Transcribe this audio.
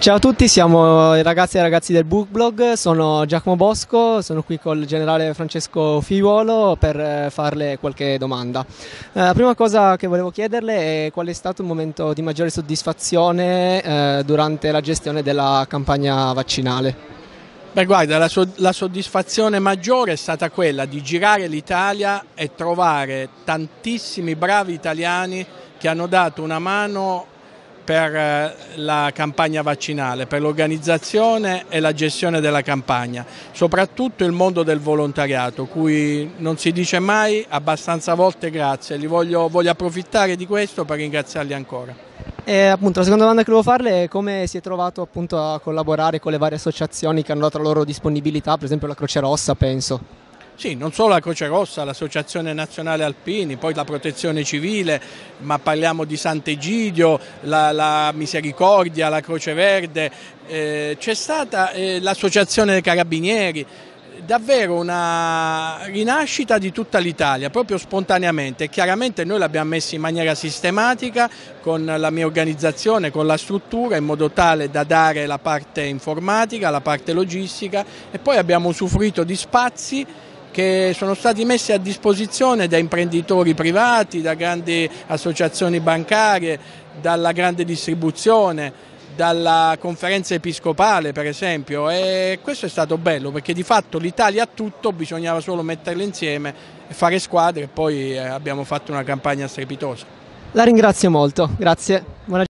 Ciao a tutti, siamo i ragazzi e ragazzi del Book Blog, sono Giacomo Bosco, sono qui col generale Francesco Fiuolo per eh, farle qualche domanda. Eh, la prima cosa che volevo chiederle è qual è stato il momento di maggiore soddisfazione eh, durante la gestione della campagna vaccinale? Beh guarda, la, so la soddisfazione maggiore è stata quella di girare l'Italia e trovare tantissimi bravi italiani che hanno dato una mano per eh, la campagna vaccinale, per l'organizzazione e la gestione della campagna, soprattutto il mondo del volontariato, cui non si dice mai abbastanza volte grazie, Li voglio, voglio approfittare di questo per ringraziarli ancora. E appunto la seconda domanda che volevo farle è come si è trovato appunto a collaborare con le varie associazioni che hanno dato la loro disponibilità, per esempio la Croce Rossa penso. Sì, non solo la Croce Rossa, l'Associazione Nazionale Alpini, poi la Protezione Civile, ma parliamo di Sant'Egidio, la, la Misericordia, la Croce Verde, eh, c'è stata eh, l'Associazione dei Carabinieri, davvero una rinascita di tutta l'Italia, proprio spontaneamente. Chiaramente noi l'abbiamo messa in maniera sistematica con la mia organizzazione, con la struttura, in modo tale da dare la parte informatica, la parte logistica e poi abbiamo usufruito di spazi che sono stati messi a disposizione da imprenditori privati, da grandi associazioni bancarie, dalla grande distribuzione, dalla conferenza episcopale per esempio e questo è stato bello perché di fatto l'Italia ha tutto, bisognava solo metterle insieme fare squadre e poi eh, abbiamo fatto una campagna strepitosa. La ringrazio molto, grazie. Buona